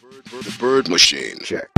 Bird, bird, bird machine. Check.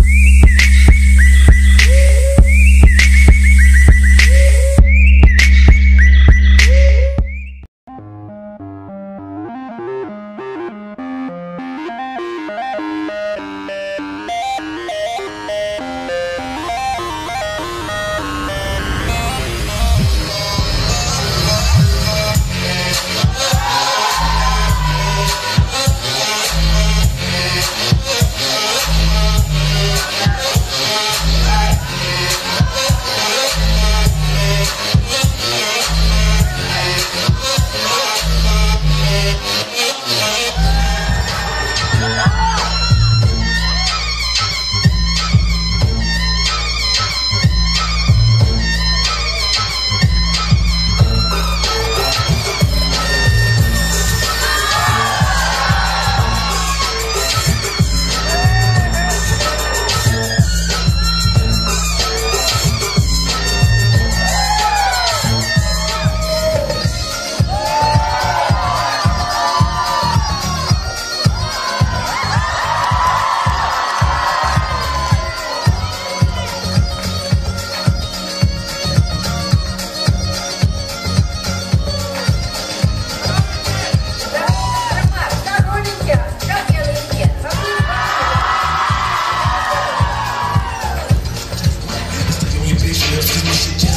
Shut